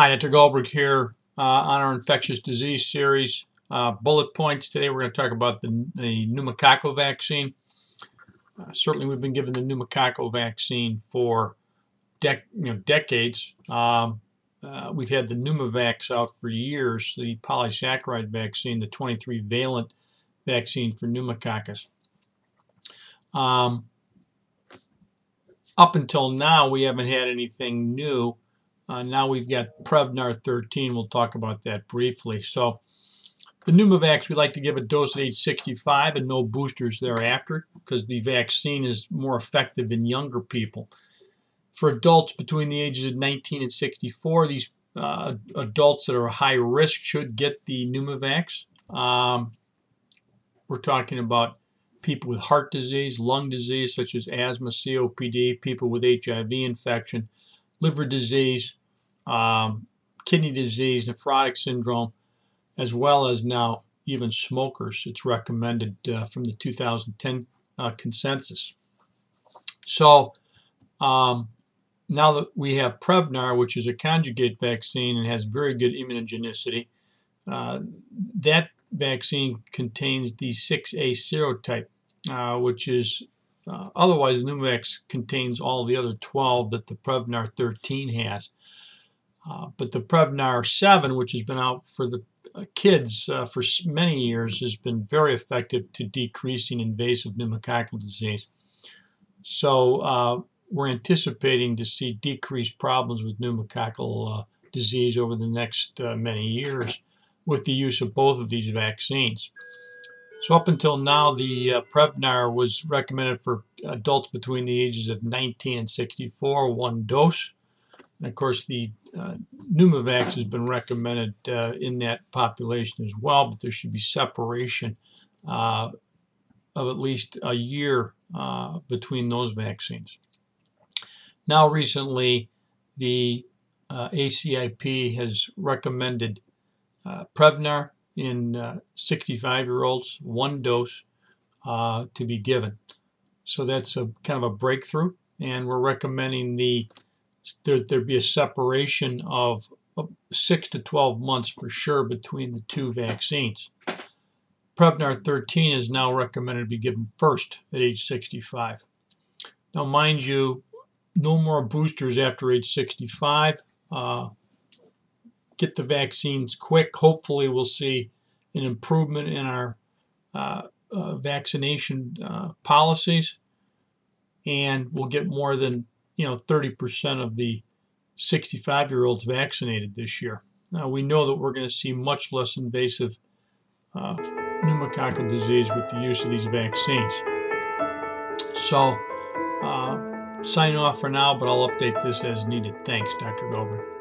Hi, Dr. Gullberg here uh, on our infectious disease series. Uh, bullet points today, we're going to talk about the, the pneumococcal vaccine. Uh, certainly, we've been given the pneumococcal vaccine for dec you know, decades. Um, uh, we've had the Pneumovax out for years, the polysaccharide vaccine, the 23 valent vaccine for pneumococcus. Um, up until now, we haven't had anything new. Uh, now we've got Prevnar 13. We'll talk about that briefly. So the Pneumovax, we like to give a dose at age 65 and no boosters thereafter because the vaccine is more effective in younger people. For adults between the ages of 19 and 64, these uh, adults that are high risk should get the Pneumovax. Um, we're talking about people with heart disease, lung disease such as asthma, COPD, people with HIV infection, liver disease, um, kidney disease, nephrotic syndrome, as well as now even smokers. It's recommended uh, from the 2010 uh, consensus. So um, now that we have Prevnar, which is a conjugate vaccine and has very good immunogenicity, uh, that vaccine contains the 6A serotype, uh, which is uh, otherwise the Pneumovax contains all the other 12 that the Prevnar 13 has. Uh, but the Prevnar 7, which has been out for the uh, kids uh, for many years, has been very effective to decreasing invasive pneumococcal disease. So uh, we're anticipating to see decreased problems with pneumococcal uh, disease over the next uh, many years with the use of both of these vaccines. So up until now, the uh, Prevnar was recommended for adults between the ages of 19 and 64, one dose. And of course, the uh, Pneumovax has been recommended uh, in that population as well, but there should be separation uh, of at least a year uh, between those vaccines. Now, recently, the uh, ACIP has recommended uh, Prevnar in 65 year olds, one dose to be given. So that's a kind of a breakthrough, and we're recommending the there, there'd be a separation of six to 12 months for sure between the two vaccines. Prevnar 13 is now recommended to be given first at age 65. Now, mind you, no more boosters after age 65. Uh, get the vaccines quick. Hopefully, we'll see an improvement in our uh, uh, vaccination uh, policies, and we'll get more than you know 30% of the 65 year olds vaccinated this year. Now we know that we're going to see much less invasive uh, pneumococcal disease with the use of these vaccines. So, uh, signing off for now, but I'll update this as needed. Thanks, Dr. Gullberg.